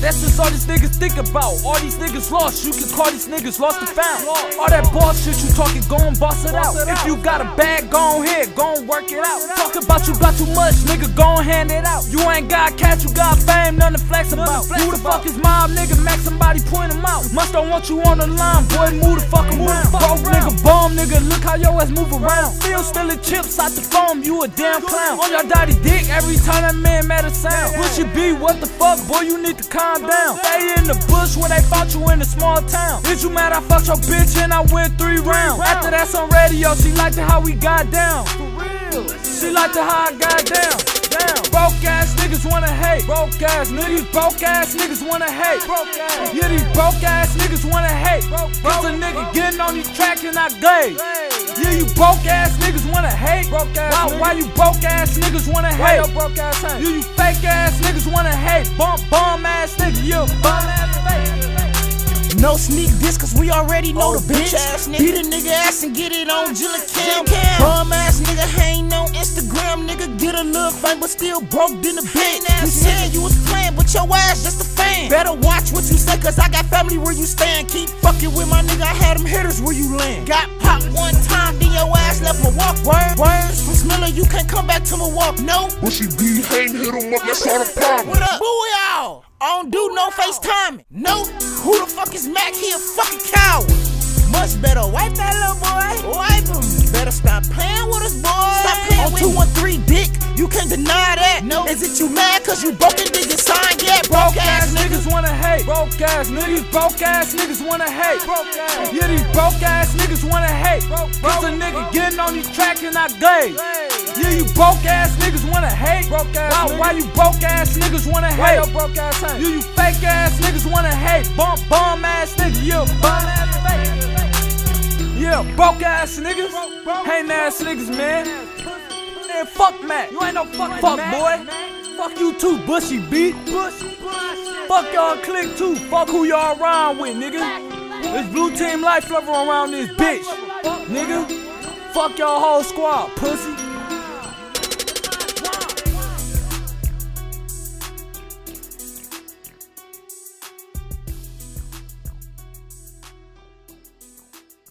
that's just all these niggas think about. All these niggas lost, you can call these niggas lost and found. All that boss shit you talking, go and boss it out. If you got a bag, go ahead, go and work it out. Talk about you got too much, nigga, go and hand it out. You ain't got cash, you got fame, nothing to flex about. Who the fuck is mob, nigga? Mac somebody point him out. Must don't want you on the line, boy, move the fuck around. Nigga, look how your ass move around. Still stealing chips out the phone, you a damn clown. On your daddy dick every time that man made a sound. What you be, what the fuck, boy, you need to calm down. Stay in the bush where they fought you in a small town. Is you mad I fucked your bitch and I went three rounds? After that's on radio, she liked it how we got down. For real. She liked it how I got down. Down. Broke ass niggas wanna hate. Broke ass niggas, broke ass niggas wanna hate. Yeah, these broke ass niggas wanna hate. Cause a nigga getting on these tracks and I glaze. Yeah, you broke ass niggas wanna hate. Why, why you broke ass niggas wanna hate? Yeah, you fake ass niggas wanna hate. Bum, bum ass nigga, you a bum ass fake. No sneak this, cause we already know Oh, the bitch. bitch ass nigga. Beat a nigga ass and get it on Gilla Cam. Cam. Bum ass nigga hang on Instagram, nigga get a little fame, but still broke in the bitch. You said you was playing, but your ass just a fan. Better watch what you say, cause I got family where you stand. Keep fucking with my nigga, I had them hitters where you land. Got popped one time, then your ass left my walk. Word, words from Smilla, you can't come back to my walk. No. Bushy B, hang, hit him up, that's all the problem. What up? Boo y'all! I don't do no FaceTime. No. Who the fuck is Mac? He a fucking coward. Much better wipe that little boy. Wipe him. Better stop playing with us, boy. Stop playing with 213 dick. You can't deny that. No. Is it you mad cause you broke and did your sign yet? Broke ass niggas wanna hate. Broke ass niggas, broke ass niggas wanna hate. Yeah, these broke ass niggas wanna hate. Cause a nigga getting on these tracks and I glaze. Yeah, you broke ass niggas wanna hate. Broke ass Why, why you broke ass niggas wanna hate? Yeah, you you fake ass niggas wanna hate. Bum, bum ass nigga, you a bum ass fake. Yeah, broke ass niggas, hating ass niggas, man. Man, fuck Matt. You ain't no fucking fuck boy. Fuck you too, bushy beat. Fuck y'all click too. Fuck who y'all around with, nigga. It's blue team life lover around this bitch, nigga. Fuck y'all whole squad, pussy.